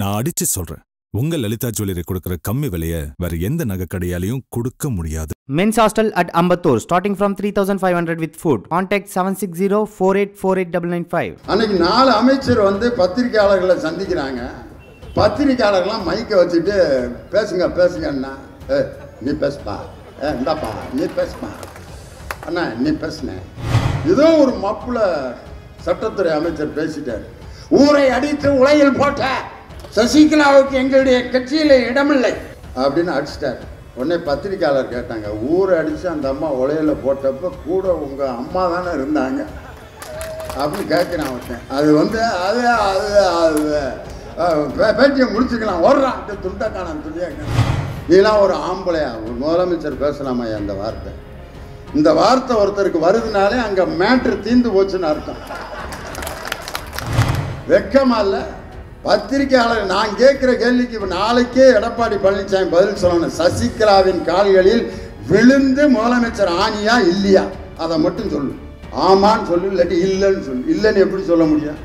நான் அடிச்சு சொல்றேன். உங்க லலிதா ஜுவல்லரி கொடுக்கிற கம்மி விலைய வேற எந்த நகை கடையாலையும் கொடுக்க முடியாது. Men's hostel at Ambattur starting from 3500 with food. Contact 760 4848 அன்னைக்கு நாலு அமைச்சர் வந்து பத்திரிக்கையாளர்களை சந்திக்கிறாங்க. பத்திரிக்கையாளர்கள்லாம் மைக்கை வச்சுட்டு பேசுங்க பேசுங்கன்னா ஏ நீ பேசுப்பா. ஏ இந்தாப்பா நீ பேசுப்பா. அண்ணா நீ பேசுன. ஏதோ ஒரு மப்புல சட்டத்துறை அமைச்சர் பேசிட்டார். ஊரை அடித்து உலையில் போட்ட சசிகலாவுக்கு எங்களுடைய கட்சியில் இடமில்லை. அப்படின்னு அடிச்சிட்டார். உடனே பத்திரிக்கையாளர் கேட்டாங்க ஊரை அடித்து அந்த அம்மா உலையில் போட்டப்ப கூட உங்கள் அம்மா தானே இருந்தாங்க. அப்படின்னு கேட்குறான் அவன் அது வந்து அது அது அது அஹ், பேட்டியை முடிச்சுக்கலாம். ஓடுறான். துண்டக்கான துணியாக இதெல்லாம் ஒரு ஆம்பளையா ஒரு முதலமைச்சர் பேசலாமா அந்த வார்த்தை. இந்த வார்த்தை ஒருத்தருக்கு வருதுனாலே அங்கே மேட்ரு தீந்து போச்சுன்னு அர்த்தம். வெக்கமா இல்லை. பத்திரிகையாளர் நான் கேட்குற கேள்விக்கு நாளைக்கே எடப்பாடி பழனிசாமி பதில் சொல்லணும். சசிகலாவின் கால்களில் விழுந்து முதலமைச்சர் ஆணியா இல்லையா? அதை மட்டும் சொல்லு. ஆமான்னு சொல்லு இல்லாட்டி இல்லைன்னு சொல்லு. இல்லைன்னு எப்படி சொல்ல முடியும்?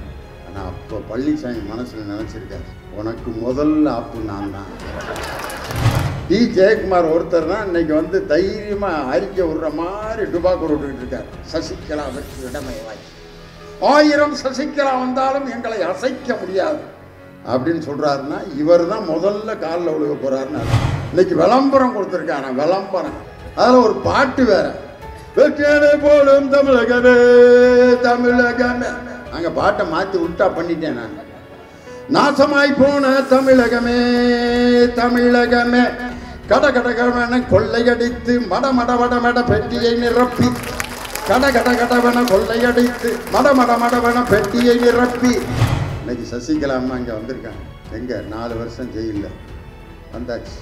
ஆனால் அப்போ பழனிசாமி மனசில் நினச்சிருக்காரு. உனக்கு முதல்ல ஆப்பு நான் தான் டி. ஜெயக்குமார் ஒருத்தர் தான் இன்னைக்கு வந்து தைரியமாக அறிக்கை விடுற மாதிரி டுபாக்கு விட்டுக்கிட்டு இருக்கார். சசிகலா வெற்றி இடமைவாய். ஆயிரம் சசிகலா வந்தாலும் எங்களை அசைக்க முடியாது. அப்படின்னு சொல்கிறாருன்னா இவர் தான் முதல்ல காலில் விழுக போகிறாருன்னு இன்னைக்கு விளம்பரம் கொடுத்துருக்கான விளம்பரம். அதில் ஒரு பாட்டு வேற. வெற்றியடை போலும் தமிழகமே தமிழகமே. அங்கே பாட்டை மாற்றி விட்டா பண்ணிட்டேன் நான். நாசமாய் போன தமிழகமே தமிழகமே. கட கட கடவென கொள்ளையடித்து மட மட மட மட பெட்டியை நிரப்பி. கட கட கடவன கொள்ளையடித்து மட மட மடவன பெட்டியை நிரப்பி. அன்னைக்கு சசிகலா அம்மா இங்கே வந்திருக்காங்க. எங்கே? நாலு வருஷம் ஜெயிலில். வந்தாச்சு.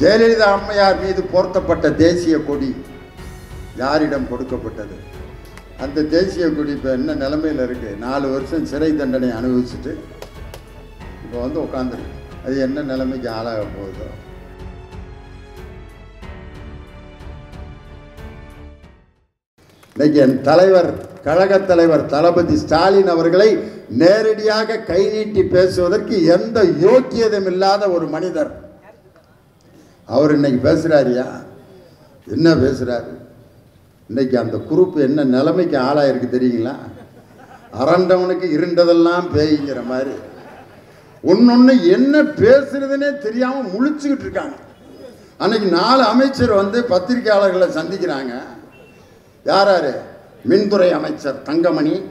ஜெயலலிதா அம்மையார் மீது போர்த்தப்பட்ட தேசிய கொடி யாரிடம் கொடுக்கப்பட்டது? அந்த தேசிய கொடி இப்போ என்ன நிலமையில் இருக்குது நாலு வருஷம் சிறை தண்டனை அனுபவிச்சுட்டு இப்போ வந்து உட்காந்துருக்கு அது என்ன நிலைமைக்கு ஆளாக போகுதோ? இன்னைக்கு என் தலைவர் கழகத் தலைவர் தளபதி ஸ்டாலின் அவர்களை நேரடியாக கை நீட்டி பேசுவதற்கு எந்த யோக்கியதும் இல்லாத ஒரு மனிதர். அவர் இன்னைக்கு பேசுறாருயா? என்ன பேசுறாரு? இன்னைக்கு அந்த குரூப் என்ன நிலைமைக்கு ஆளாயிருக்கு தெரியுங்களா? அரண்டவனுக்கு இருண்டதெல்லாம் பேய்ங்கிற மாதிரி. ஒன்னொன்னு என்ன பேசுறதுனே தெரியாம முழிச்சுக்கிட்டு இருக்காங்க. அன்னைக்கு நாலு அமைச்சர் வந்து பத்திரிகையாளர்களை சந்திக்கிறாங்க. யார்? மின்துறை அமைச்சர் தங்கமணி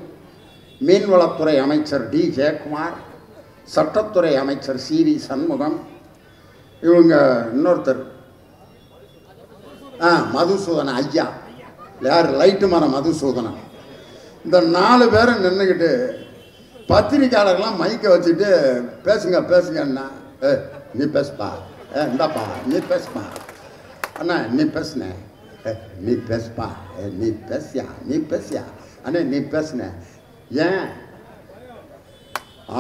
மீன்வளத்துறை அமைச்சர் டி. ஜெயக்குமார் சட்டத்துறை அமைச்சர் சி. வி. சண்முகம் இவங்க இன்னொருத்தர். ஆ மதுசூதன ஐயா. யார்? லைட்டு மரம் மதுசூதனன். இந்த நாலு பேரும் நின்றுக்கிட்டு பத்திரிக்கையாளர்கள்லாம் மைக்கை வச்சுட்டு பேசுங்க பேசுங்கண்ணா ஏ நீ பேசுப்பா. ஏ இந்தாப்பா. நீ பேசுப்பா. அண்ணா நீ பேசுன. ஏ நீ பேசுப்பா. ஏ நீ பேசியா? நீ பேசியா? அண்ணே நீ பேசுன. ஏன்?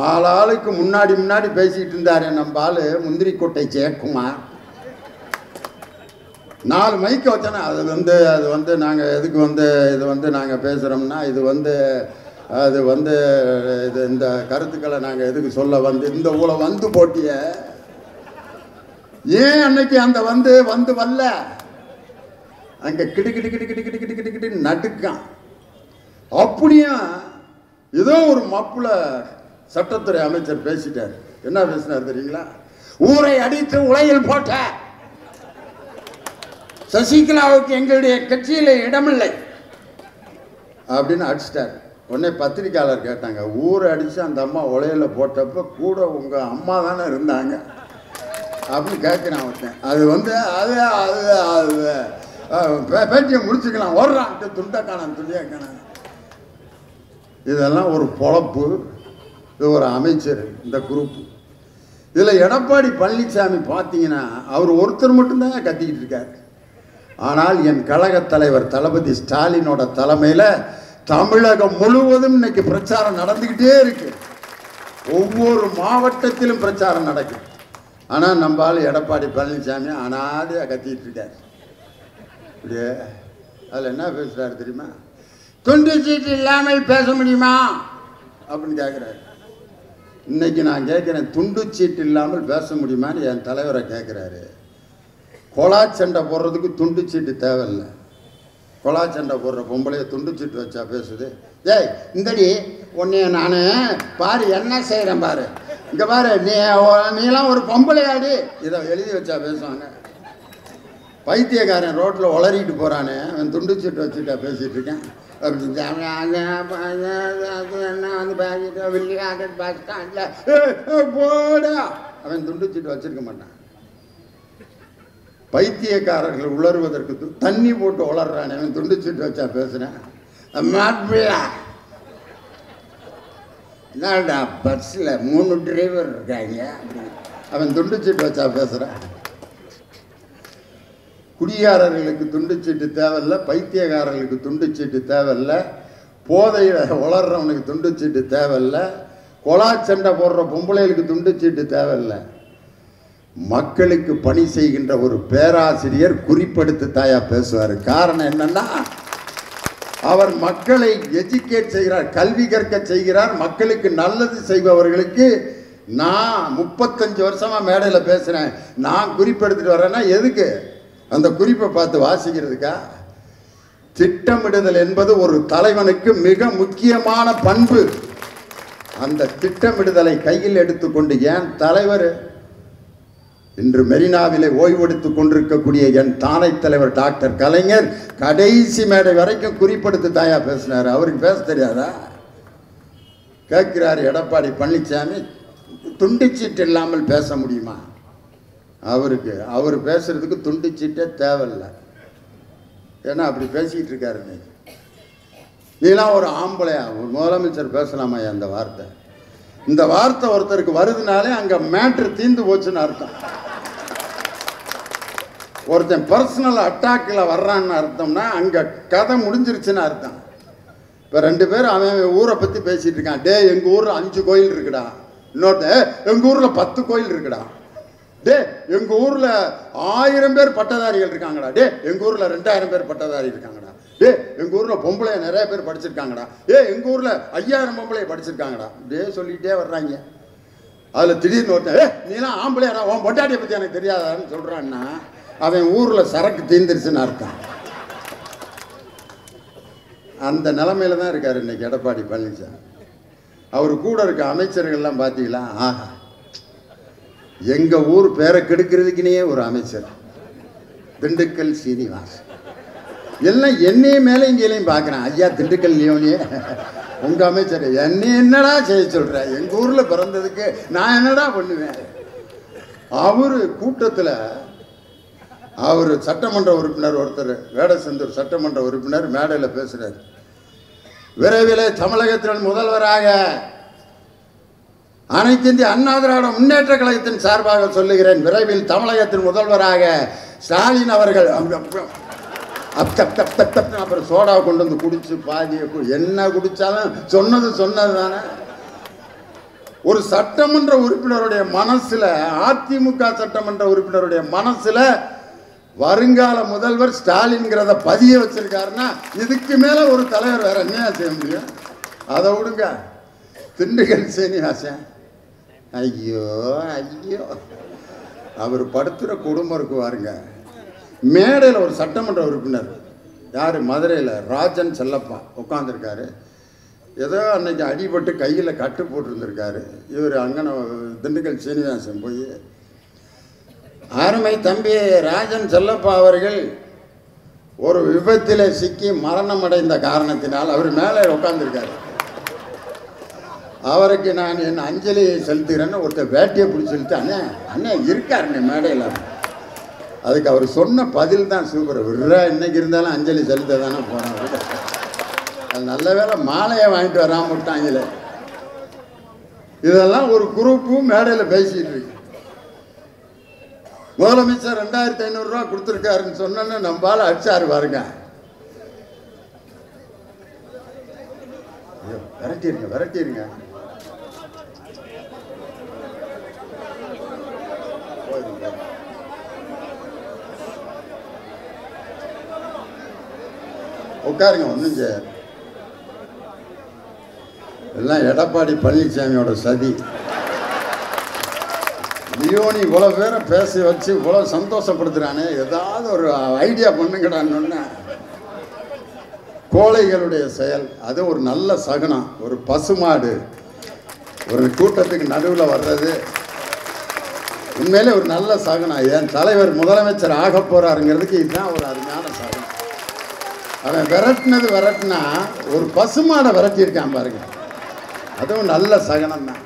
ஆளாளுக்கு முன்னாடி முன்னாடி பேசிக்கிட்டு இருந்தார் நம்ம ஆள் முந்திரிக்கோட்டை ஜெயக்குமார். நாலு மைக்கு வச்சோன்னா அது வந்து அது வந்து நாங்கள் எதுக்கு வந்து இது வந்து நாங்கள் பேசுகிறோம்னா இது வந்து அது வந்து இது இந்த கருத்துக்களை நாங்கள் எதுக்கு சொல்ல வந்து இந்த ஊழ வந்து போட்டிய ஏன் அன்னைக்கு அந்த வந்து வந்து வரல? அங்கே கிடு கிடு கிடு கிடு கிடு கிடு கிடு கிட்டு நடுக்கான். அப்படியும் ஏதோ ஒரு மப்புல சட்டத்துறை அமைச்சர் பேசிட்டார். என்ன பேசினார் தெரியுங்களா? ஊரை அடித்து உலையில் போட்ட. சசிகலாவுக்கு எங்களுடைய கட்சியில் இடமில்லை. அப்படின்னு அடிச்சிட்டார். உடனே பத்திரிக்கையாளர் கேட்டாங்க ஊரை அடித்து அந்த அம்மா உலையில் போட்டப்ப கூட உங்கள் அம்மா தானே இருந்தாங்க? அப்படின்னு கேட்குறான் ஒருத்தன் அது வந்து அது அது அது அஹ், பேட்டியை முடிச்சுக்கலாம். ஓடுறான். துண்டக்கான துணியாக்கான இதெல்லாம் ஒரு பொழப்பு இது ஒரு அமைச்சர் இந்த குரூப்பு இதில் எடப்பாடி பழனிசாமி பார்த்தீங்கன்னா அவர் ஒருத்தர் மட்டும்தான் கத்திக்கிட்டு இருக்கார். ஆனால் என் கழகத் தலைவர் தளபதி ஸ்டாலினோட தலைமையில் தமிழகம் முழுவதும் இன்னைக்கு பிரச்சாரம் நடந்துக்கிட்டே இருக்கு. ஒவ்வொரு மாவட்டத்திலும் பிரச்சாரம் நடக்குது. ஆனால் நம்மால் எடப்பாடி பழனிசாமி அனாதையாக கத்திக்கிட்டு இருக்கார். இப்படியே அதில் என்ன பேசுகிறார் தெரியுமா? துண்டு சீட்டு இல்லாமல் பேச முடியுமா? அப்படின்னு கேட்குறாரு இன்னைக்கு நான் கேட்குறேன் துண்டு சீட்டு இல்லாமல் பேச முடியுமான்னு என் தலைவரை கேட்குறாரு கொலா சண்டை போடுறதுக்கு துண்டு சீட்டு தேவையில்லை. கொலா சண்டை போடுற பொம்பளைய துண்டு சீட்டு வச்சா பேசுது. ஏய் இந்தடி உன்னைய நான் பாரு என்ன செய்கிறேன் பாரு. இங்கே பாரு நீ நீலாம் ஒரு பொம்பளையாடி. இதை எழுதி வச்சா பேசுவாங்க. பைத்தியக்காரன் ரோட்டில் உளறிட்டு போகிறானே அவன் துண்டு சீட்டு வச்சுட்டா பேசிகிட்டு இருக்கேன். அப்படி என்ன வந்து பேசிட்டு வில்லியாக்கட் பஸ் ஸ்டாண்டில் போடா அவன் துண்டு சீட்டு வச்சிருக்க மாட்டான். பைத்தியக்காரர்கள் உளறுவதற்கு தண்ணி போட்டு உளர்றான் அவன் துண்டு சீட்டு வச்சா பேசுகிறேன் மாப்பிள்ளா என்னடா பஸ்ஸில் மூணு டிரைவர் இருக்காங்க. அவன் துண்டு சீட்டு வச்சா பேசுகிறான் குடியாரர்களுக்கு துண்டுச்சீட்டு தேவையில்ல பைத்தியக்காரர்களுக்கு துண்டுச்சீட்டு தேவையில்லை போதையில் உளர்றவனுக்கு துண்டுச்சீட்டு தேவையில்லை கொலா சண்டை போடுற பொம்பளைகளுக்கு துண்டுச்சீட்டு தேவையில்லை. மக்களுக்கு பணி செய்கின்ற ஒரு பேராசிரியர் குறிப்பெடுத்து தாயா பேசுவார். காரணம் என்னன்னா அவர் மக்களை எஜுகேட் செய்கிறார் கல்வி கற்க செய்கிறார் மக்களுக்கு நல்லது செய்பவர்களுக்கு நான் முப்பத்தஞ்சு வருஷமாக மேடையில் பேசுகிறேன் நான் குறிப்பெடுத்துட்டு வரேன்னா எதுக்கு? அந்த குறிப்பை பார்த்து வாசிக்கிறதுக்கா? திட்டமிடுதல் என்பது ஒரு தலைவனுக்கு மிக முக்கியமான பண்பு. அந்த திட்டமிடுதலை கையில் எடுத்துக்கொண்டு ஏன் தலைவர் இன்று மெரினாவிலே ஓய்வெடுத்துக் கொண்டிருக்கக்கூடிய என் தானை தலைவர் டாக்டர் கலைஞர் கடைசி மேடை வரைக்கும் குறிப்பெடுத்து தாயா பேசினார். அவருக்கு பேச தெரியாதா? கேட்கிறார் எடப்பாடி பழனிசாமி துண்டிச்சீட்டு இல்லாமல் பேச முடியுமா? அவருக்கு அவர் பேசுறதுக்கு துண்டுச்சீட்டே தேவையில்லை. ஏன்னா அப்படி பேசிக்கிட்டு இருக்காரு நீ. நீலாம் ஒரு ஆம்பளையா ஒரு முதலமைச்சர் பேசலாமா அந்த வார்த்தை? இந்த வார்த்தை ஒருத்தருக்கு வருதுனாலே அங்கே மேட்ரு தீந்து போச்சுன்னு அர்த்தம். ஒருத்தன் பர்சனல் அட்டாக்கில் வர்றான்னு அர்த்தம்னா அங்கே கதை முடிஞ்சிருச்சுன்னு அர்த்தம். இப்போ ரெண்டு பேரும் அவன் அவன் ஊரை பற்றி பேசிகிட்டு இருக்கான். டே எங்கள் ஊரில் அஞ்சு கோயில் இருக்குடா. இன்னொருத்த எங்கள் ஊரில் பத்து கோயில் இருக்குடா. டே எங்கள் ஊரில் ஆயிரம் பேர் பட்டதாரிகள் இருக்காங்கடா. டே எங்கள் ஊரில் ரெண்டாயிரம் பேர் பட்டதாரி இருக்காங்கடா. டே எங்கள் ஊரில் பொம்பளை நிறைய பேர் படிச்சிருக்காங்கடா. ஏ எங்கள் ஊரில் ஐயாயிரம் பொம்பளை படிச்சிருக்காங்கடா. டே சொல்லிகிட்டே வர்றாங்க. அதில் திடீர்னு ஒருத்தன் ஏ நீலாம் ஆம்பளையாடா உன் பொட்டாட்டியை பற்றி எனக்கு தெரியாதான்னு சொல்கிறான்னா அவன் ஊரில் சரக்கு தீந்துருச்சுன்னு அர்த்தம். அந்த நிலமையில தான் இருக்கார் இன்னைக்கு எடப்பாடி பழனிசாமி. அவர் கூட இருக்க அமைச்சர்கள்லாம் பார்த்தீங்களா? ஆஹா. எங்கள் ஊர் பேரை கெடுக்கிறதுக்குனே ஒரு அமைச்சர். திண்டுக்கல் சீனிவாஸ். எல்லாம் என்னையும் மேலே இங்கேயும் பார்க்குறேன் ஐயா திண்டுக்கல் லியோனியே. உங்கள் அமைச்சர் என்னை என்னடா செய்ய சொல்கிற எங்கள் ஊரில் பிறந்ததுக்கு நான் என்னடா பண்ணுவேன்? அவர் கூட்டத்தில் அவர் சட்டமன்ற உறுப்பினர் ஒருத்தர் வேடசந்தூர் சட்டமன்ற உறுப்பினர் மேடையில் பேசுகிறார் விரைவில் தமிழகத்தின் முதல்வராக அனைத்து இந்திய அண்ணா திராவிட முன்னேற்ற கழகத்தின் சார்பாக சொல்லுகிறேன் விரைவில் தமிழகத்தின் முதல்வராக ஸ்டாலின் அவர்கள். அப் அப்புறம் சோடா கொண்டு வந்து குடிச்சு பாதியை கு- என்ன குடிச்சாலும் சொன்னது சொன்னது தானே. ஒரு சட்டமன்ற உறுப்பினருடைய மனசுல அதிமுக சட்டமன்ற உறுப்பினருடைய மனசுல வருங்கால முதல்வர் ஸ்டாலின்ங்கிறத பதிய வச்சிருக்காருன்னா இதுக்கு மேல ஒரு தலைவர் வேற என்ன செய்ய முடியும்? அதை விடுங்க. திண்டுக்கல் சீனிவாசன். ஐயோ ஐயோ. அவர் படுத்துகிற குடும்பம் இருக்கு பாருங்க. மேடையில் ஒரு சட்டமன்ற உறுப்பினர். யார்? மதுரையில் ராஜன் செல்லப்பா உட்காந்துருக்காரு ஏதோ அன்னைக்கு அடிபட்டு கையில் கட்டு போட்டிருந்திருக்காரு. இவர் அங்கன திண்டுக்கல் சீனிவாசன் போய் அருமை தம்பி ராஜன் செல்லப்பா அவர்கள் ஒரு விபத்தில் சிக்கி மரணம் அடைந்த காரணத்தினால் அவர் மேலே உட்காந்துருக்காரு அவருக்கு நான் என் அஞ்சலியை செலுத்துகிறேன்னு ஒருத்தர் வேட்டையை பிடிச்சி செலுத்து அண்ணே அண்ணே இருக்காருண்ணே மேடையில். அதுக்கு அவர் சொன்ன பதில் தான் சூப்பர் விட்றா இன்னைக்கு இருந்தாலும் அஞ்சலி செலுத்த தானே போகிறோம் அது நல்ல வேளை மாலையை வாங்கிட்டு வராம விட்டாங்களே. இதெல்லாம் ஒரு குரூப்பும் மேடையில் பேசிட்டு இருக்கு. முதலமைச்சர் ரெண்டாயிரத்தி ஐநூறுரூவா கொடுத்துருக்காருன்னு சொன்னோன்னு நம்பால் அடிச்சாரு பாருங்க. ஐயோ, விரட்டிடுங்க உட்காருங்க ஒன்றும் செய்யாது எல்லாம் எடப்பாடி பழனிசாமியோட சதி. லியோனி இவ்வளோ பேரை பேசி வச்சு இவ்வளோ சந்தோஷப்படுத்துகிறானே ஏதாவது ஒரு ஐடியா பண்ணுங்கடான்னு கோழைகளுடைய செயல் அது ஒரு நல்ல சகுனம் ஒரு பசுமாடு. ஒரு கூட்டத்துக்கு நடுவில் வர்றது. உண்மையிலே ஒரு நல்ல சகுனம். என் தலைவர் முதலமைச்சர் ஆக போகிறாருங்கிறதுக்கு இதுதான் ஒரு அருமையான அவன் விரட்டினது விரட்டினா ஒரு பசுமாடை விரட்டியிருக்கான் பாருங்க. அதுவும் நல்ல சகனம் தான்.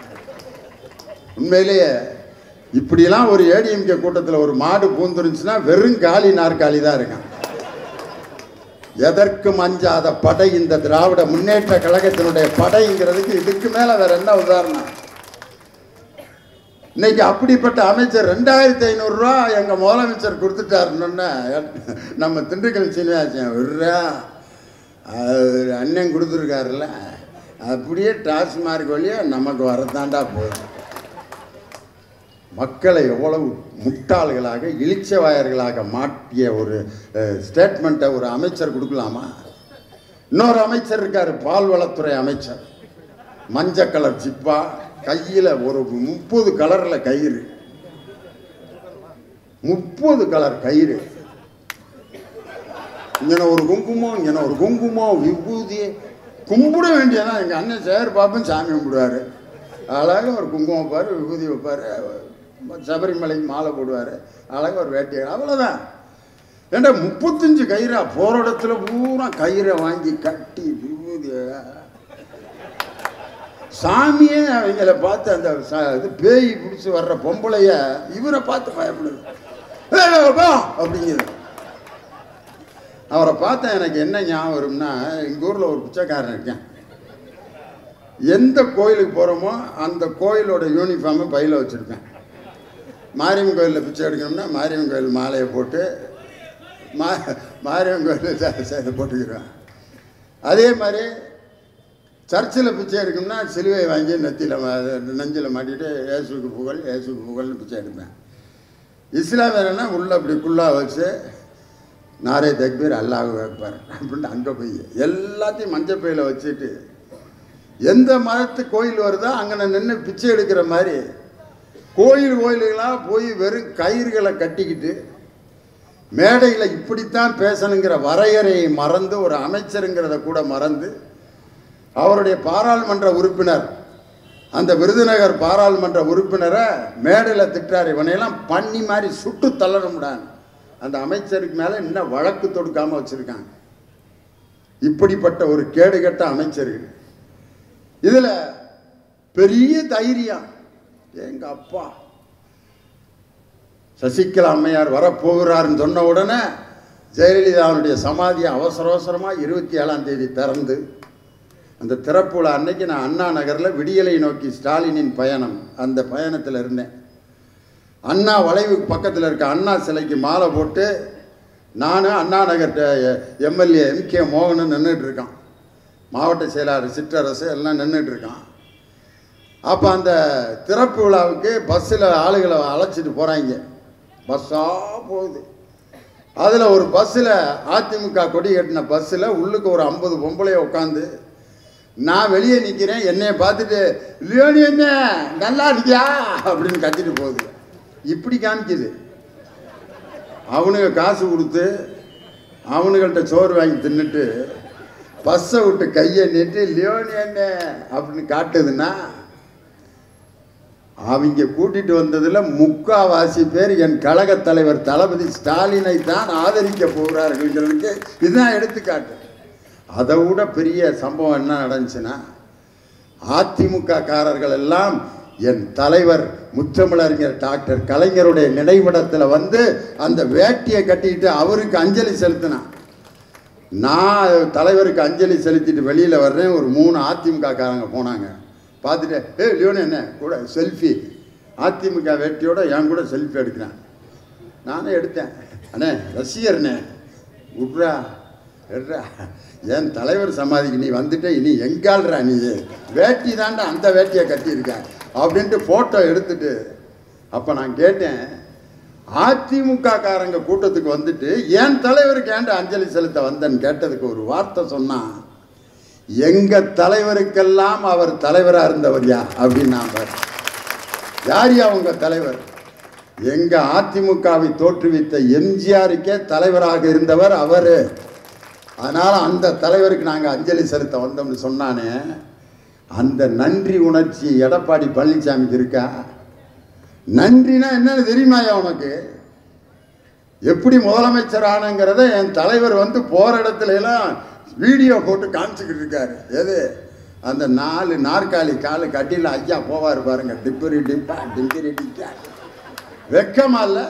உண்மையிலேயே இப்படிலாம் ஒரு ஏடிஎம்கே கூட்டத்தில் ஒரு மாடு பூந்துருந்துச்சுன்னா வெறும் காலி நாற்காலி தான் இருக்கான். எதற்கும் அஞ்சாத படை இந்த திராவிட முன்னேற்ற கழகத்தினுடைய படைங்கிறதுக்கு இதுக்கு மேலே வேற என்ன உதாரணம்? இன்னைக்கு அப்படிப்பட்ட அமைச்சர் ரெண்டாயிரத்தி ஐநூறுரூவா எங்கள் முதலமைச்சர் கொடுத்துட்டாருன்னு நம்ம திண்டுக்கல் சீனிவாசன் விடுறா அவர் அண்ணன் கொடுத்துருக்காருல்ல. அப்படியே டாஸ்மார்க் வழியாக நமக்கு வரத்தாண்டா போதும் மக்களை எவ்வளவு முட்டாள்களாக இளிச்சவாயர்களாக மாற்றிய ஒரு ஸ்டேட்மெண்ட்டை ஒரு அமைச்சர் கொடுக்கலாமா? இன்னொரு அமைச்சர் இருக்கார் பால்வளத்துறை அமைச்சர். மஞ்சள் கலர் சிப்பா. கையில் ஒரு முப்பது கலரில் கயிறு. முப்பது கலர் கயிறு. இங்கே ஒரு குங்குமம் இங்கே ஒரு குங்குமம் விபூதி. கும்பிட வேண்டியதான் எங்கள் அண்ணன் சேர் பாப்பன் சாமி கும்பிடுவார். அழகாக ஒரு குங்குமம் வைப்பார் விபூதி வைப்பார் சபரிமலைக்கு மாலை போடுவார். அழகாக ஒரு வேட்டியை அவ்வளோதான் ஏண்டா முப்பத்தஞ்சு கயிறா போகிற இடத்துல பூரா கயிறை வாங்கி கட்டி விபூதியை சாமியே அவங்கள பார்த்து அந்த இது பேய் பிடிச்சி வர்ற பொம்பளைய இவரை பார்த்து பயப்படுது. அப்படிங்கிறது அவரை பார்த்தா எனக்கு என்ன ஞாபகம் வரும்னா எங்கள் ஊரில் ஒரு பிச்சைக்காரன் இருக்கேன். எந்த கோயிலுக்கு போகிறோமோ அந்த கோயிலோட யூனிஃபார்மை பையில் வச்சுருப்பேன். மாரியம்மன் கோயிலில் பிச்சை எடுக்கணும்னா மாரியம்மன் கோயில் மாலையை போட்டு மா மாரியம்மன் கோயிலில் ச- ச- போட்டுக்கிறேன் அதே மாதிரி சர்ச்சில் பிச்சை எடுக்கணும்னா சிலுவை வாங்கி நெத்தியில் நெஞ்சில் மாட்டிட்டு இயேசுக்கு புகழ் இயேசுக்கு புகழ்னு பிச்சை எடுப்பேன். இஸ்லாமியர்னா உள்ளே அப்படி குள்ளா வச்சு நாரே தக்பீர் அல்லாஹ் வைப்பார் அப்படின்ட்டு அங்கே போய் எல்லாத்தையும் மஞ்சள் பையில் வச்சுட்டு எந்த மதத்து கோயில் வருதோ அங்கே நின்று பிச்சை எடுக்கிற மாதிரி கோயில் கோயிலுகளாக போய் வெறும் கயிறுகளை கட்டிக்கிட்டு மேடையில் இப்படித்தான் பேசணுங்கிற வரையறையை மறந்து ஒரு அமைச்சருங்கிறத கூட மறந்து அவருடைய பாராளுமன்ற உறுப்பினர் அந்த விருதுநகர் பாராளுமன்ற உறுப்பினரை மேடையில் திட்டார். இவனையெல்லாம் பண்ணி மாதிரி சுட்டு தள்ளணும்டான் அந்த அமைச்சருக்கு மேலே இன்னும் வழக்கு தொடுக்காமல் வச்சுருக்காங்க. இப்படிப்பட்ட ஒரு கேடுகட்ட அமைச்சர்கள் இதில் பெரிய தைரியம். எங்கள் அப்பா. சசிகலா அம்மையார் வரப்போகிறார்னு சொன்ன உடனே ஜெயலலிதாவுடைய சமாதியை அவசர அவசரமாக இருபத்தி ஏழாம் தேதி திறந்து அந்த திறப்புல அன்னைக்கு நான் அண்ணா நகரில் விடியலை நோக்கி ஸ்டாலினின் பயணம். அந்த பயணத்தில் இருந்தேன். அண்ணா வளைவுக்கு பக்கத்தில் இருக்க அண்ணா சிலைக்கு மாலை போட்டு நான் Anna Nagar MLA M K மோகனும் நின்றுட்டு இருக்கான். மாவட்ட செயலாளர் சிற்றரசு எல்லாம் நின்றுட்டு இருக்கான். அப்போ அந்த திறப்பு விழாவுக்கு பஸ்ஸில் ஆளுகளை அழைச்சிட்டு போகிறாங்க பஸ்ஸாக போகுது. அதில் ஒரு பஸ்ஸில் அதிமுக கொடி கட்டின பஸ்ஸில் உள்ளுக்கு ஒரு ஐம்பது பொம்பளையை உட்காந்து நான் வெளியே நிற்கிறேன் என்னை பார்த்துட்டு லியோனி என்ன நல்லா இருக்கியா? அப்படின்னு கத்திட்டு போகுது. இப்படி காமிக்குது. அவனுங்க காசு கொடுத்து அவனுங்கள்ட்ட சோறு வாங்கி தின்னுட்டு பஸ்ஸை விட்டு கையை நீட்டு லியோனி என்ன? அப்படின்னு காட்டுதுன்னா அவங்க கூட்டிட்டு வந்ததில் முக்காவாசி பேர் என் கழகத் தலைவர் தளபதி ஸ்டாலினை தான் ஆதரிக்க போகிறார்கள்ங்கிறதுக்கு இதுதான் எடுத்துக்காட்டு. அதை விட பெரிய சம்பவம் என்ன நடந்துச்சுன்னா அதிமுக காரர்கள் எல்லாம் என் தலைவர் முத்தமிழறிஞர் டாக்டர் கலைஞருடைய நினைவிடத்தில் வந்து அந்த வேட்டியை கட்டிக்கிட்டு அவருக்கு அஞ்சலி செலுத்தினான் நான் தலைவருக்கு அஞ்சலி செலுத்திட்டு வெளியில் வர்றேன் ஒரு மூணு அதிமுக காரங்க போனாங்க. பார்த்துட்டு ஏ லியோனு என்ன? கூட செல்ஃபி. அதிமுக வேட்டியோட என் கூட செல்ஃபி எடுக்கிறேன். நானே எடுத்தேன். அண்ணே ரசிகர்ண்ணே விட்றா எடுறா. என் தலைவர் சமாதிக்கு நீ வந்துட்டே இனி எங்கால்றா நீ? வேட்டி தாண்டா அந்த வேட்டியை கட்டியிருக்கேன் அப்படின்ட்டு ஃபோட்டோ எடுத்துட்டு அப்போ நான் கேட்டேன் அதிமுக காரங்க கூட்டத்துக்கு வந்துட்டு என் தலைவருக்கு ஏன்டா அஞ்சலி செலுத்த வந்தேன்னு? கேட்டதுக்கு ஒரு வார்த்தை சொன்னான் எங்கள் தலைவருக்கெல்லாம் அவர் தலைவராக இருந்தவர் யா? அப்படின்னு நான் யார் யா உங்கள் தலைவர்? எங்கள் அதிமுகவை தோற்றுவித்த எம்ஜிஆருக்கே தலைவராக இருந்தவர் அவர். அதனால் அந்த தலைவருக்கு நாங்கள் அஞ்சலி செலுத்த வந்தோம்னு சொன்னானே அந்த நன்றி உணர்ச்சி எடப்பாடி பழனிசாமிக்கு இருக்கா? நன்றினா என்னன்னு தெரியுமாயா உனக்கு? எப்படி முதலமைச்சர் ஆனங்கிறத என் தலைவர் வந்து போகிற இடத்துல எல்லாம் வீடியோ போட்டு காமிச்சுக்கிட்டு இருக்காரு. எது? அந்த நாலு நாற்காலி காலு கட்டியில் ஐயா போவார் பாருங்க. டிப்பரி டிப்பா டிங்கிரி டிக்கா. வெக்கமா இல்லை?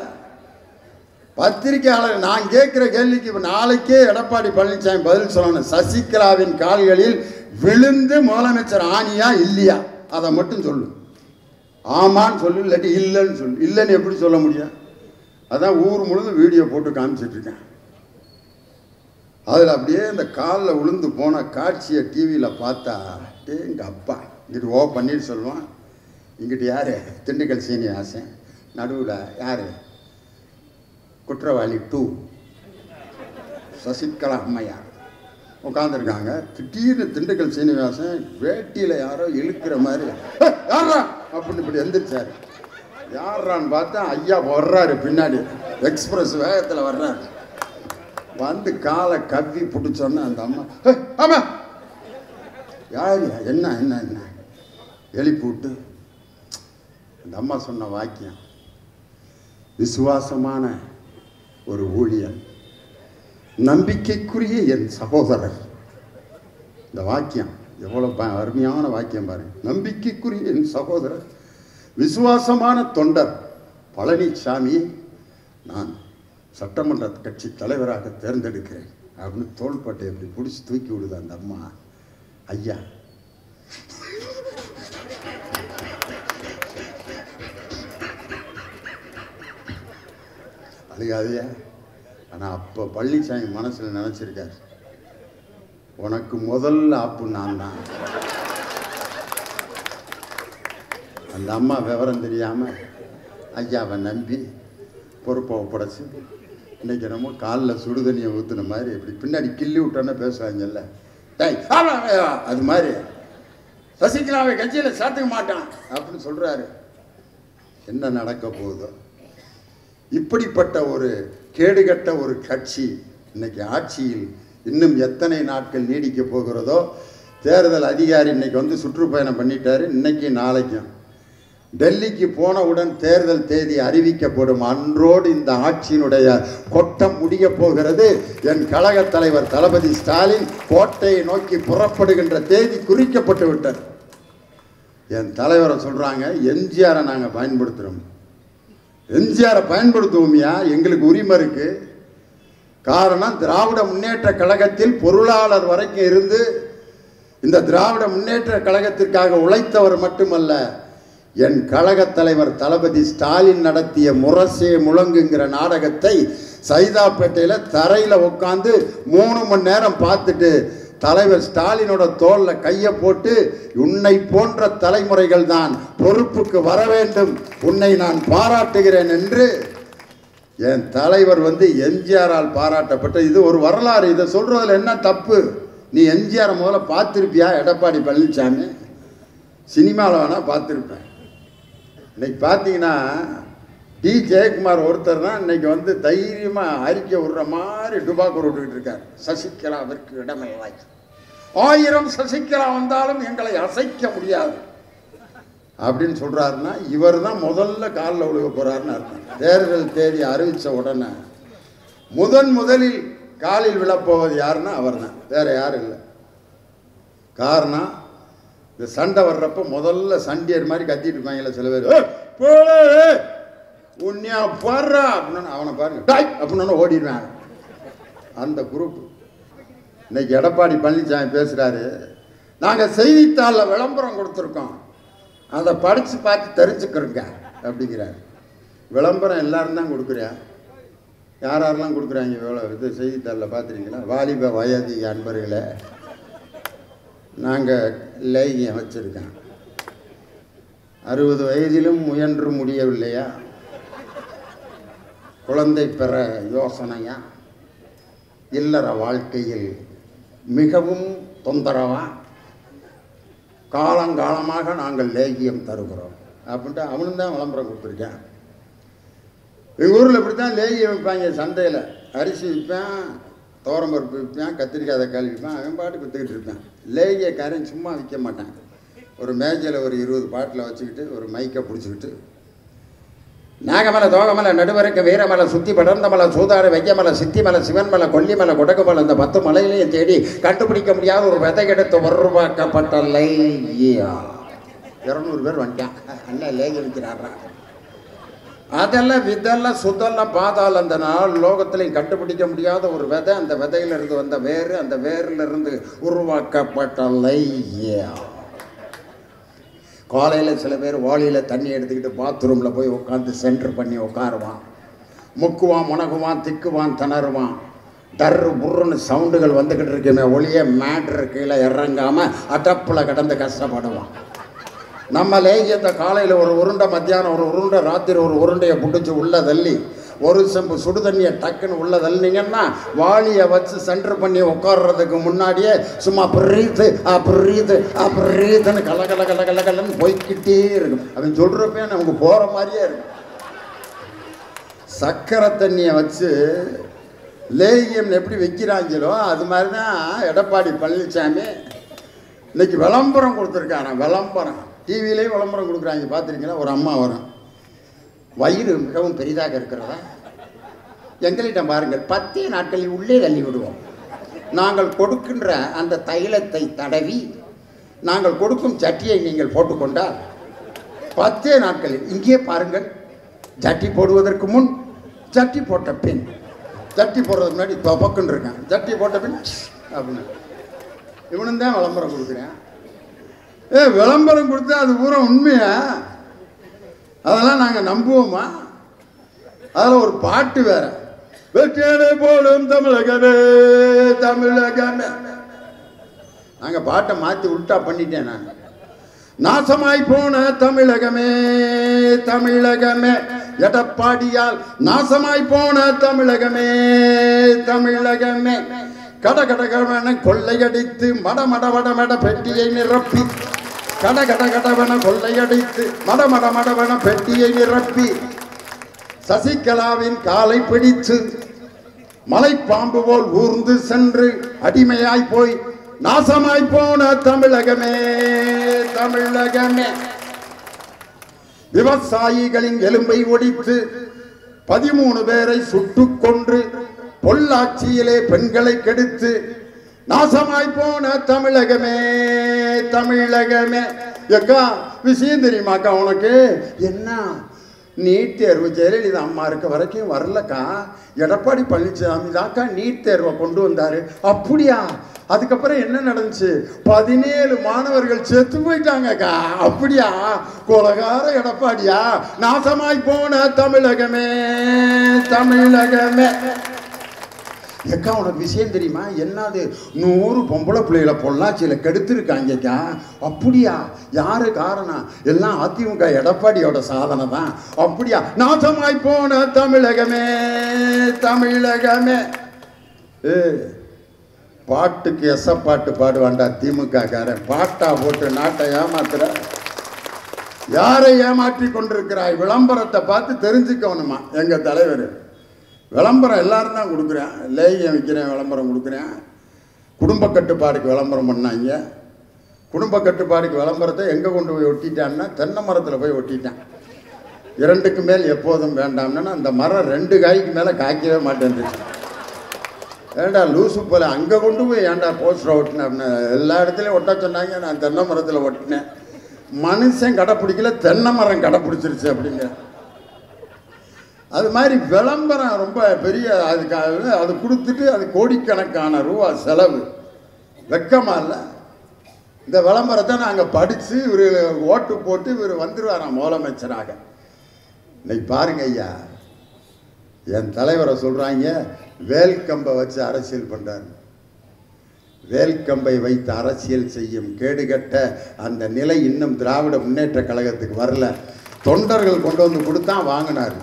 பத்திரிகையாளர் நான் கேட்குற கேள்விக்கு நாளைக்கே எடப்பாடி பழனிசாமி பதில் சொல்லணும். சசிகலாவின் கால்களில் விழுந்து முதலமைச்சர் ஆனியா இல்லையா? அதை மட்டும் சொல்லு. ஆமான்னு சொல்லு இல்லாட்டி இல்லைன்னு சொல்லு. இல்லைன்னு எப்படி சொல்ல முடியும்? அதான் ஊர் முழுதும் வீடியோ போட்டு காமிச்சிட்ருக்கேன் அதில் அப்படியே இந்த காலில் விழுந்து போன காட்சியை டிவியில் பார்த்தா டே எங்கள் அப்பா. இங்கிட்டு ஓ பன்னீர் சொல்லுவான் இங்கிட்டு யார்? திண்டுக்கல் சீனிவாசன் நடுவில் யார்? குற்றவாளி டூ. சசிகலா அம்மையார் உட்காந்துருக்காங்க திடீர்னு திண்டுக்கல் சீனிவாசன் வேட்டியில் யாரோ இழுக்கிற மாதிரி யாரா அப்படின்னு இப்படி எழுந்திரிச்சார் யாரான்னு பார்த்தா ஐயா வர்றாரு பின்னாடி. எக்ஸ்பிரஸ் வேகத்தில் வர்றாரு. வந்து காலை கவ்வி பிடிச்சோன்னு அந்த அம்மா ஆமா. யார்? என்ன என்ன என்ன? எழுப்பி விட்டு அந்த அம்மா சொன்ன வாக்கியம் விசுவாசமான ஒரு ஊழியன். நம்பிக்கைக்குரிய என் சகோதரர். இந்த வாக்கியம் எவ்வளோ ப- அருமையான வாக்கியம் பாருங்க. நம்பிக்கைக்குரிய என் சகோதரர் விசுவாசமான தொண்டர் பழனிசாமியை நான் சட்டமன்ற கட்சி தலைவராக தேர்ந்தெடுக்கிறேன். அப்படின்னு தோள்பட்டை அப்படி பிடிச்சி தூக்கி விடுது அந்த அம்மா. ஐயா அழுகாதையா ஆனால் அப்போ பழனிசாமி மனசில் நினச்சிருக்காரு. உனக்கு முதல்ல ஆப்பு நான் தான் அந்த அம்மா விவரம் தெரியாமல் ஐயாவை நம்பி பொறுப்பை ஒப்படைச்சு இன்றைக்கி நம்ம காலில் சுடுதண்ணியை ஊற்றுன மாதிரி இப்படி பின்னாடி கிள்ளி விட்டோன்னே பேசுவாங்கல்ல டேய் அது மாதிரி. சசிகலாவை கட்சியில் சேர்த்துக்க மாட்டான் அப்படின்னு சொல்கிறாரு என்ன நடக்க போகுதோ? இப்படிப்பட்ட ஒரு கேடுகட்ட ஒரு கட்சி இன்னைக்கு ஆட்சியில் இன்னும் எத்தனை நாட்கள் நீடிக்க போகிறதோ தேர்தல் அதிகாரி இன்னைக்கு வந்து சுற்றுப்பயணம் பண்ணிட்டாரு இன்னைக்கு நாளைக்கும். டெல்லிக்கு போனவுடன் தேர்தல் தேதி அறிவிக்கப்படும் அன்றோடு இந்த ஆட்சியினுடைய கொட்டம் முடிய போகிறது. என் கழக தலைவர் தளபதி ஸ்டாலின் கோட்டையை நோக்கி புறப்படுகின்ற தேதி குறிக்கப்பட்டு விட்டது. என் தலைவரை சொல்கிறாங்க எம்ஜிஆரை நாங்கள் பயன்படுத்துகிறோம் எம்ஜிஆரை பயன்படுத்துவோமியா? எங்களுக்கு உரிமை இருக்கு. காரணம் திராவிட முன்னேற்ற கழகத்தில் பொருளாளர் வரைக்கும் இருந்து இந்த திராவிட முன்னேற்ற கழகத்திற்காக உழைத்தவர் மட்டுமல்ல என் கழகத் தலைவர் தளபதி ஸ்டாலின் நடத்திய முரசே முழங்குங்கிற நாடகத்தை சைதாப்பேட்டையில் தரையில் உட்காந்து மூணு மணி நேரம் பார்த்துட்டு தலைவர் ஸ்டாலினோட தோல்ல கையை போட்டு உன்னை போன்ற தலைமுறைகள் தான் பொறுப்புக்கு வர வேண்டும். உன்னை நான் பாராட்டுகிறேன் என்று என் தலைவர் வந்து எம்ஜிஆரால் பாராட்டப்பட்ட இது ஒரு வரலாறு. இதை சொல்றதுல என்ன தப்பு? நீ எம்ஜிஆரை முதல்ல பார்த்துருப்பியா? எடப்பாடி பழனிசாமி சினிமாவில் வேணால் பார்த்துருப்பேன். இன்னைக்கு பார்த்தீங்கன்னா டி ஜெயக்குமார் ஒருத்தர் தான் இன்னைக்கு வந்து தைரியமாக அறிக்கை விடுற மாதிரி டுபாக்கு விட்டுக்கிட்டு இருக்கார். சசிகலாவிற்கு இடமில்லை ஆயிரம் சசிகலா வந்தாலும் எங்களை அசைக்க முடியாது. அப்படின்னு சொல்றாருன்னா இவர் தான் முதல்ல காலில் விழுக போறாருன்னு அர்த்தம். தேர்தல் தேதி அறிவித்த உடனே முதன் முதலில் காலில் விழப்போவது யாருன்னா அவர் தான் வேற யாரும் இல்லை. காரணம் இந்த சண்டை வர்றப்ப முதல்ல சண்டியர் மாதிரி கத்திட்டு இருப்பாங்களே சில பேர். உன்னையா பாடுறா அப்படின்னு அவனை பாருங்க. டாய்! அப்படின்னு ஓடிடுவேன். அந்த குரூப் இன்னைக்கு எடப்பாடி பழனிசாமி பேசுகிறாரு நாங்கள் செய்தித்தாளில் விளம்பரம் கொடுத்துருக்கோம். அதை படித்து பார்த்து தெரிஞ்சுக்கிறோங்க அப்படிங்கிறாரு. விளம்பரம் எல்லாரும் தான் கொடுக்குறேன் யார் யாரெல்லாம் கொடுக்குறாங்க எவ்வளோ இது செய்தித்தாளில் பார்த்துருக்கீங்களா வாலிப வயதி அன்பர்களே நாங்கள் லேகியம் வச்சுருக்கேன் அறுபது வயதிலும் முயன்று முடியவில்லையா? குழந்தை பெற யோசனையா? இல்லற வாழ்க்கையில் மிகவும் தொந்தரவா? காலங்காலமாக நாங்கள் லேகியம் தருகிறோம். அப்படின்ட்டு அவனும் தான் விளம்பரம் கொடுத்துருக்கேன். எங்கள் ஊரில் இப்படி தான் லேகியம் விற்பாங்க சந்தையில். அரிசி விற்பேன் தோரம்பருப்பு விற்பேன் கத்திரிக்காய் தக்காளி விற்பேன் அவன் பாட்டு விற்றுக்கிட்டு இருப்பேன் லேகிய காரன் சும்மா விற்க மாட்டான். ஒரு மேஜையில் ஒரு இருபது பாட்டில் வச்சுக்கிட்டு ஒரு மைக்கை பிடிச்சிக்கிட்டு நாகமலை தோகமலை நடுவருக்கு வீரமலை சுத்தி படர்ந்தமலை சூதாறு வெய்யமலை சித்திமலை சிவன்மலை கொல்லிமலை குடகுமலை இந்த பத்து மலையிலையும் தேடி கண்டுபிடிக்க முடியாத ஒரு விதை எடுத்து உருவாக்கப்பட்ட லையா இரநூறு பேர் வந்துட்டான் அண்ணன் லேகி விற்கிறாரா அதெல்லாம் விதெல்லாம் சுதெல்லாம் பாதாள அந்த நாள் லோகத்திலையும் கண்டுபிடிக்க முடியாத ஒரு விதை அந்த விதையிலிருந்து வந்த வேறு அந்த வேரிலிருந்து உருவாக்கப்பட்ட லையா காலையில் சில பேர் வாளியில் தண்ணி எடுத்துக்கிட்டு பாத்ரூமில் போய் உட்காந்து சென்டர் பண்ணி உட்காருவான். முக்குவான் முனகுவான் திக்குவான் திணறுவான். டர்ரு புர்ருன்னு சவுண்டுகள் வந்துக்கிட்டு இருக்குமே ஒளிய மேட்ரு கீழே இறங்காமல் அடப்பில் கடந்து கஷ்டப்படுவான். நம்ம லேகியத்தை காலையில் ஒரு உருண்டை மத்தியானம் ஒரு உருண்டை ராத்திரி ஒரு உருண்டையை பிடிச்சி உள்ள தள்ளி ஒரு செம்பு சுடு தண்ணியை டக்குன்னு உள்ள தள்ளினீங்கன்னா வாளியை வச்சு சென்டர் பண்ணி உட்காடுறதுக்கு முன்னாடியே சும்மா பிரீத்து பிரீத்து பிரீத்துன்னு கல கல கல கல கலன்னு போய்க்கிட்டே இருக்கும். அவன் சொல்கிறப்பே நமக்கு போகிற மாதிரியே இருக்கும். சக்கரை தண்ணியை வச்சு லேகியம் எப்படி வைக்கிறாங்களோ அது மாதிரி தான் எடப்பாடி பழனிசாமி இன்னைக்கு விளம்பரம் கொடுத்துருக்காங்க விளம்பரம். டிவிலேயும் விளம்பரம் கொடுக்குறாங்க பார்த்துருக்கீங்களா? ஒரு அம்மா வரும். வயிறு மிகவும் பெரிதாக இருக்கிறதா? எங்களிடம் பாருங்கள் பத்தே நாட்களில் உள்ளே தள்ளி விடுவோம் நாங்கள் கொடுக்கின்ற அந்த தைலத்தை தடவி நாங்கள் கொடுக்கும் சட்டியை நீங்கள் போட்டுக்கொண்டால் பத்தே நாட்களில் இங்கே பாருங்கள் ஜட்டி போடுவதற்கு முன் ஜட்டி போட்ட பின் ஜட்டி போடுறதுக்கு முன்னாடி தொப்பக்குன்னு இருக்கேன். ஜட்டி போட்ட பின் அப்படின்னு. இவனும் தான் விளம்பரம் கொடுக்குறேன். ஏ விளம்பரம் கொடுத்தா அது பூரா உண்மையா? அதெல்லாம் நாங்கள் நம்புவோமா? அதில் ஒரு பாட்டு வேறு. வெற்றியடை போலும் தமிழகமே தமிழகமே. நாங்கள் பாட்டை மாற்றி உல்ட்டா பண்ணிட்டேன் நான் நாசமாய் போன தமிழகமே தமிழகமே. எடப்பாடியால் நாசமாய் போன தமிழகமே தமிழகமே. கட கட கடவன கொள்ளையடித்து மட மட வட மட பெட்டியை நிரப்பி. கட கட கடவன கொள்ளையடித்து மட மட மடவன பெட்டியை நிரப்பி. சசிகலாவின் காலை பிடித்து மலைப்பாம்பு போல் ஊர்ந்து சென்று அடிமையாய் போய் நாசமாய் போன தமிழகமே தமிழகமே. விவசாயிகளின் எலும்பை ஒடித்து பதிமூணு பேரை சுட்டு கொன்று பொள்ளாச்சியிலே பெண்களை கெடுத்து நாசமாய் போன தமிழகமே தமிழகமே. எக்கா விஷயம் தெரியுமாக்கா உனக்கு என்ன? நீட் தேர்வு ஜெயலலிதா அம்மா இருக்க வரைக்கும் வரலக்கா. எடப்பாடி பழனிசாமி தாக்கா நீட் தேர்வை கொண்டு வந்தாரு. அப்படியா? அதுக்கப்புறம் என்ன நடந்துச்சு? பதினேழு மாணவர்கள் செத்து போயிட்டாங்கக்கா. அப்படியா? கொலகார எடப்பாடியா? நாசமாய் போன தமிழகமே தமிழகமே. எக்கா உனக்கு விஷயம் தெரியுமா? என்னது? நூறு பொம்பளை பிள்ளைகளை பொள்ளாச்சியில் கெடுத்துருக்காங்கக்கா. அப்படியா? யாரு காரணம்? எல்லாம் அதிமுக எடப்பாடியோட சாதனை தான். அப்படியா? நாசமாய் போன தமிழகமே தமிழகமே. ஏ பாட்டுக்கு எச பாட்டு பாடுவான்டா திமுக காரன். பாட்டா போட்டு நாட்டை ஏமாத்துற. யாரை ஏமாற்றி கொண்டிருக்கிறாய்? விளம்பரத்தை பார்த்து தெரிஞ்சுக்கணுமா? எங்கள் தலைவர். விளம்பரம் எல்லாரும் தான் கொடுக்குறேன். லேகியம் விற்கிறேன் விளம்பரம் கொடுக்குறேன். குடும்ப கட்டுப்பாடுக்கு விளம்பரம் பண்ணாங்க. குடும்ப கட்டுப்பாடுக்கு விளம்பரத்தை எங்கே கொண்டு போய் ஒட்டிட்டான்னா தென்னை மரத்தில் போய் ஒட்டிட்டேன். இரண்டுக்கு மேல் எப்போதும் வேண்டாம்னா அந்த மரம் ரெண்டு காய்க்கு மேலே காய்க்கவே மாட்டேங்குது. ஏண்டா லூசு போல அங்கே கொண்டு போய் ஏன்டா போஸ்டர் ஒட்டினேன் அப்படின்னு எல்லா இடத்துலையும் ஒட்ட சொன்னாங்க நான் தென்னை மரத்தில் ஒட்டினேன். மனுஷன் கடைப்பிடிக்கல தென்னை மரம் கடைப்பிடிச்சிருச்சு அப்படிங்க. அது மாதிரி விளம்பரம் ரொம்ப பெரிய அதுக்காக அது கொடுத்துட்டு அது கோடிக்கணக்கான ரூபா செலவு. வெக்கமாக இல்லை. இந்த விளம்பரத்தை நாங்கள் படித்து இவர் ஓட்டு போட்டு இவர் வந்துருவாராம் முதலமைச்சராக. இன்னைக்கு பாருங்க ஐயா. என் தலைவரை சொல்கிறாங்க வேல்கம்பை வச்சு அரசியல் பண்ணுறாரு வேல்கம்பை வைத்து அரசியல் செய்யும் கேடுகட்ட அந்த நிலை இன்னும் திராவிட முன்னேற்ற கழகத்துக்கு வரல. தொண்டர்கள் கொண்டு வந்து கொடுத்தா வாங்கினார்.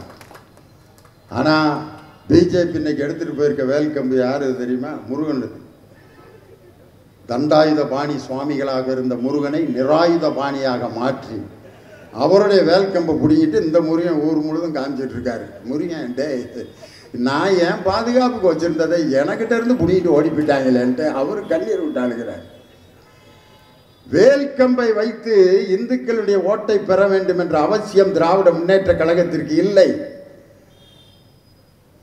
ஆனால் பிஜேபி இன்னைக்கு எடுத்துகிட்டு போயிருக்க வேல்கம்பு யார் தெரியுமா? முருகன். தண்டாயுத பாணி சுவாமிகளாக இருந்த முருகனை நிராயுத பாணியாக மாற்றி அவருடைய வேல்கம்பை பிடிங்கிட்டு இந்த முருகன் ஊர் முழுதும் காமிச்சிட்டு இருக்காரு. முருகன் டேய் நான் ஏன் பாதுகாப்புக்கு வச்சிருந்ததை எனக்கிட்ட இருந்து பிடிங்கிட்டு ஓடி போயிட்டாங்களேன்ட்டு அவர் கண்ணீர் விட்டாளுகிறார் வேல்கம்பை வைத்து இந்துக்களுடைய ஓட்டை பெற வேண்டும் என்ற அவசியம் திராவிட முன்னேற்ற கழகத்திற்கு இல்லை.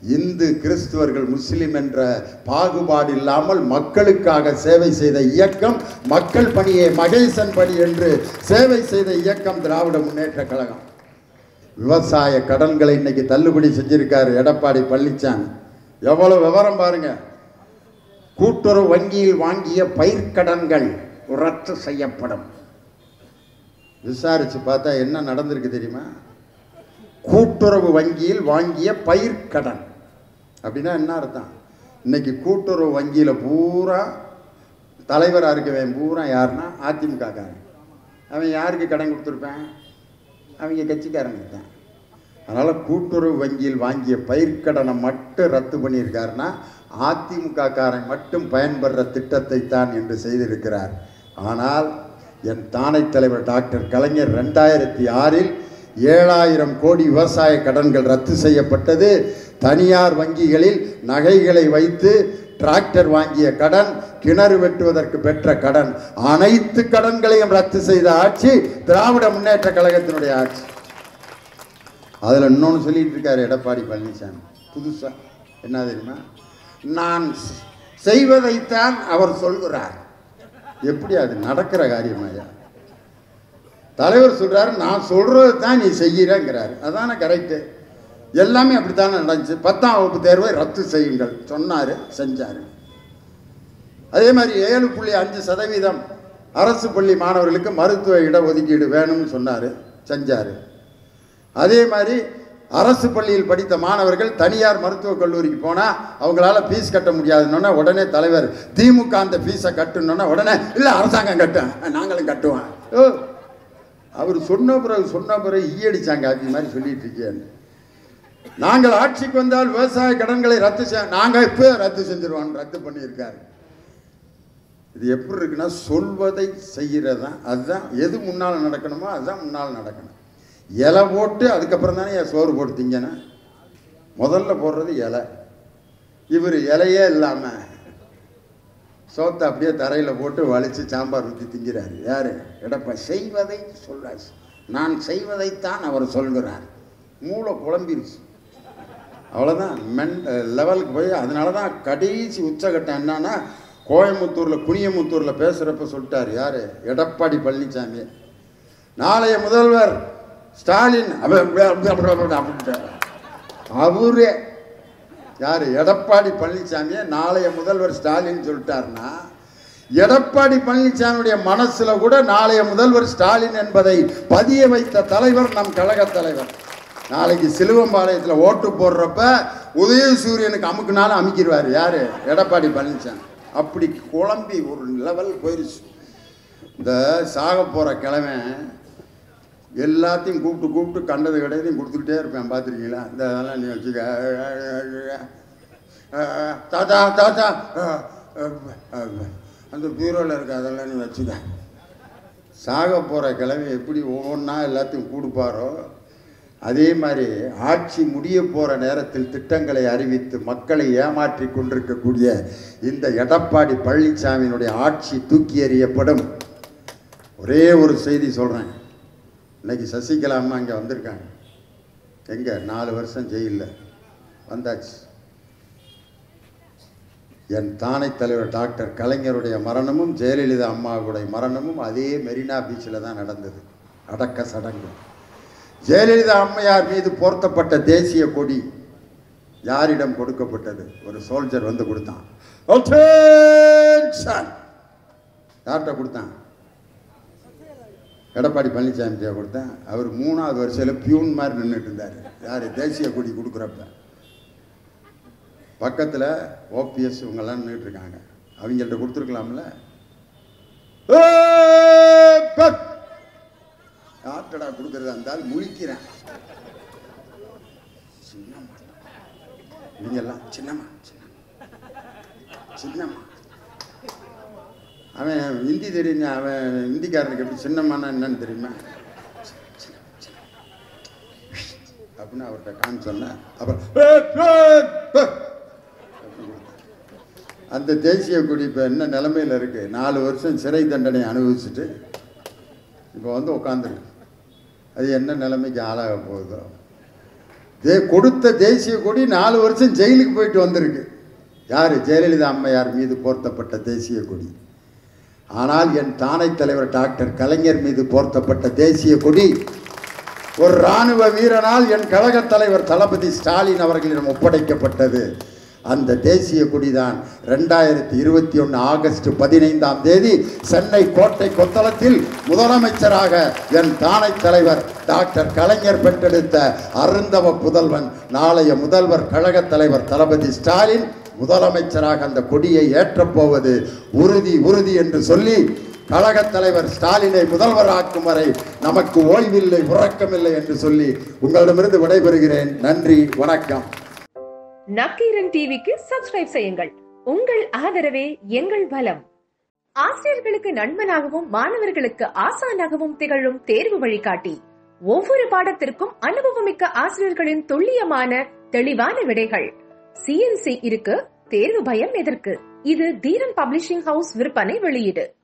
இந்து கிறிஸ்துவர்கள் முஸ்லீம் என்ற பாகுபாடு இல்லாமல் மக்களுக்காக சேவை செய்த இயக்கம் மக்கள் பணியை மகேசன் பணி என்று சேவை செய்த இயக்கம் திராவிட முன்னேற்ற கழகம். விவசாய கடன்களை இன்னைக்கு தள்ளுபடி செஞ்சிருக்காரு எடப்பாடி பழனிசாமி எவ்வளவு விவரம் பாருங்க. கூட்டுறவு வங்கியில் வாங்கிய பயிர்க்கடன்கள் ரத்து செய்யப்படும். விசாரிச்சு பார்த்தா என்ன நடந்திருக்கு தெரியுமா? கூட்டுறவு வங்கியில் வாங்கிய பயிர்க்கடன் அப்படின்னா என்ன அர்த்தம்? இன்னைக்கு கூட்டுறவு வங்கியில் பூரா தலைவராக இருக்கவன் பூரா யாருன்னா அதிமுகக்காரன். அவன் யாருக்கு கடன் கொடுத்துருப்பேன்? அவங்க கட்சிக்காரங்க தான். அதனால் கூட்டுறவு வங்கியில் வாங்கிய பயிர்க்கடனை மட்டும் ரத்து பண்ணியிருக்காருன்னா அதிமுகக்காரன் மட்டும் பயன்படுற திட்டத்தை தான் என்று செய்திருக்கிறார். ஆனால் என் தானை தலைவர் டாக்டர் கலைஞர் ரெண்டாயிரத்தி ஆறில் ஏழாயிரம் கோடி விவசாய கடன்கள் ரத்து செய்யப்பட்டது. தனியார் வங்கிகளில் நகைகளை வைத்து டிராக்டர் வாங்கிய கடன் கிணறு வெட்டுவதற்கு பெற்ற கடன். அனைத்து கடன்களையும் ரத்து செய்த ஆட்சி திராவிட முன்னேற்ற கழகத்தினுடைய ஆட்சி. அதில் இன்னொன்று சொல்லிட்டு இருக்காரு எடப்பாடி பழனிசாமி. புதுசா. என்ன தெரியுமா? நான் செய்வதைத்தான் அவர் சொல்கிறார். எப்படி அது நடக்கிற காரியம் ஐயா தலைவர் சொல்றாரு நான் சொல்றது தான் நீ செய்கிறேங்கிறாரு அதான கரெக்டு எல்லாமே அப்படித்தானே நடந்துச்சு. பத்தாம் வகுப்பு தேர்வை ரத்து செய்யுங்கள் சொன்னார் செஞ்சாரு. அதே மாதிரி ஏழு புள்ளி அஞ்சு சதவீதம் அரசு பள்ளி மாணவர்களுக்கு மருத்துவ இடஒதுக்கீடு வேணும்னு சொன்னார் செஞ்சார். அதே மாதிரி அரசு பள்ளியில் படித்த மாணவர்கள் தனியார் மருத்துவக் கல்லூரிக்கு போனால் அவங்களால ஃபீஸ் கட்ட முடியாதுன்னொன்னே உடனே தலைவர் திமுக அந்த ஃபீஸை கட்டணுன்னா உடனே இல்லை அரசாங்கம் கட்டும் நாங்களும் கட்டுவோம். ஓ அவர் சொன்ன பிறகு சொன்ன பிறகு ஈயடிச்சாங்க அது மாதிரி சொல்லிட்டு இருக்கேன் நாங்கள் ஆட்சிக்கு வந்தால் விவசாய கடன்களை ரத்து செய் நாங்கள் இப்போ ரத்து செஞ்சிருவோம் ரத்து பண்ணியிருக்காரு. இது எப்படி இருக்குன்னா சொல்வதை செய்கிறது தான் அதுதான் எது முன்னால் நடக்கணுமோ அதுதான் முன்னால் நடக்கணும். இலை போட்டு அதுக்கப்புறம் தானே என் சோறு போட்டு திங்கணும்? முதல்ல போடுறது இலை. இவர் இலையே இல்லாமல் சோத்தை அப்படியே தரையில் போட்டு வலித்து சாம்பார் ஊற்றி திங்கிறார். யார்? எடப்பா செய்வதை சொல்கிறார் நான் செய்வதைத்தான் அவர் சொல்கிறார். மூளை குழம்பிருச்சு. அவ்வளோதான் மென் லெவலுக்கு uh, போய் அதனால தான் கடைசி உச்சகட்டம் என்னன்னா கோயம்புத்தூரில் குனியமுத்தூரில் பேசுகிறப்ப சொல்லிட்டார் யார்? எடப்பாடி பழனிசாமி நாளைய முதல்வர் ஸ்டாலின் அவரே. யார்? எடப்பாடி பழனிசாமியை நாளைய முதல்வர் ஸ்டாலின் சொல்லிட்டாருன்னா எடப்பாடி பழனிசாமியுடைய மனசில் கூட நாளைய முதல்வர் ஸ்டாலின் என்பதை பதிய வைத்த தலைவர் நம் கழக தலைவர். நாளைக்கு சிலுவம்பாளையத்தில் ஓட்டு போடுறப்ப உதய சூரியனுக்கு அமுக்குனாலும் அமுக்கிடுவார். யார்? எடப்பாடி பழனிசாமி. அப்படி குழம்பி ஒரு லெவல் போயிருச்சு. இந்த சாக போகிற கிழமை எல்லாத்தையும் கூப்பிட்டு கூப்பிட்டு கண்டது கிடையாதையும் கொடுத்துக்கிட்டே இருப்பேன். பார்த்துருக்கீங்களா? இந்த அதெல்லாம் நீ வச்சுக்க. தாத்தா தாத்தா அந்த பீரோவில் இருக்க அதெல்லாம் நீ வச்சுக்க. சாக போகிற கிழமை எப்படி ஒவ்வொன்றா எல்லாத்தையும் கொடுப்பாரோ? அதே மாதிரி ஆட்சி முடிய போகிற நேரத்தில் திட்டங்களை அறிவித்து மக்களை ஏமாற்றி கொண்டிருக்கக்கூடிய இந்த எடப்பாடி பழனிசாமியினுடைய ஆட்சி தூக்கி எறியப்படும். ஒரே ஒரு செய்தி சொல்கிறேன் இன்னைக்கு சசிகலா அம்மா இங்கே வந்திருக்காங்க. எங்கே? நாலு வருஷம் ஜெயிலில். வந்தாச்சு. என் தானை தலைவர் டாக்டர் கலைஞருடைய மரணமும் ஜெயலலிதா அம்மாவுடைய மரணமும் அதே மெரினா பீச்சில் தான் நடந்தது. அடக்க சடங்கு. ஜெயலலிதா அம்மையார் மீது போர்த்தப்பட்ட தேசிய கொடி யாரிடம் கொடுக்கப்பட்டது? ஒரு சோல்ஜர் வந்து கொடுத்தான். யார்கிட்ட கொடுத்தான்? எடப்பாடி பழனிசாமிகிட்ட கொடுத்தேன். அவர் மூணாவது வரிசையில் பியூன் மாதிரி நின்றுட்டு இருந்தார். யார்? தேசிய கொடி கொடுக்குறப்ப. பக்கத்தில் ஓபிஎஸ் இவங்கெல்லாம் நின்றுட்டு இருக்காங்க. அவங்கள்ட்ட கொடுத்துருக்கலாம்ல? யார்கிட்டடா கொடுக்குறதா இருந்தால் முழிக்கிறேன். சின்னம்மா. இவங்கெல்லாம் சின்னம்மா சின்னம்மா சின்னம்மா. அவன் ஹிந்தி தெரியுங்க அவன் ஹிந்திக்காரனுக்கு எப்படி சின்னம்மானா என்னன்னு தெரியுமா? அப்படின்னு அவர்கிட்ட காண சொன்னேன். அப்புறம் அந்த தேசிய கொடி இப்போ என்ன நிலமையில் இருக்கு? நாலு வருஷம் சிறை தண்டனை அனுபவிச்சுட்டு இப்போ வந்து உட்காந்துருக்கு அது என்ன நிலைமைக்கு ஆளாக போகுதோ. தே கொடுத்த தேசிய கொடி நாலு வருஷம் ஜெயிலுக்கு போயிட்டு வந்திருக்கு. யார்? ஜெயலலிதா அம்மையார் மீது போர்த்தப்பட்ட தேசிய கொடி. ஆனால் என் தானை தலைவர் டாக்டர் கலைஞர் மீது போர்த்தப்பட்ட தேசிய கொடி. ஒரு ராணுவ வீரனால் என் கழகத் தலைவர் தளபதி ஸ்டாலின் அவர்களிடம் ஒப்படைக்கப்பட்டது. அந்த தேசிய கொடிதான் ரெண்டாயிரத்தி இருபத்தி ஒன்று ஆகஸ்ட் பதினைந்தாம் தேதி சென்னை கோட்டை கொத்தளத்தில் முதலமைச்சராக என் தானை தலைவர் டாக்டர் கலைஞர் பெற்றெடுத்த அருந்தவ புதல்வன் நாளைய முதல்வர் கழகத் தலைவர் தளபதி ஸ்டாலின் முதலமைச்சராக அந்த கொடியை ஏற்றப்போவது உறுதி உறுதி என்று சொல்லி கழகத் தலைவர் ஸ்டாலினை முதல்வராக்கும் வரை நமக்கு ஓய்வில்லை உறக்கமில்லை என்று சொல்லி உங்களிடமிருந்து விடைபெறுகிறேன். நன்றி வணக்கம். நக்கீரன் டிவிக்கு சப்ஸ்கிரைப் செய்யுங்கள். உங்கள் ஆதரவே எங்கள் பலம். ஆசிரியர்களுக்கு நண்பனாகவும் மாணவர்களுக்கு ஆசானாகவும் திகழும் தேர்வு வழிகாட்டி. ஒவ்வொரு பாடத்திற்கும் அனுபவமிக்க ஆசிரியர்களின் துல்லியமான தெளிவான விடைகள். சிஎன்சி இருக்கு தேர்வு பயம் எதற்கு? இது தீரன் பப்ளிஷிங் ஹவுஸ் விற்பனை வெளியீடு.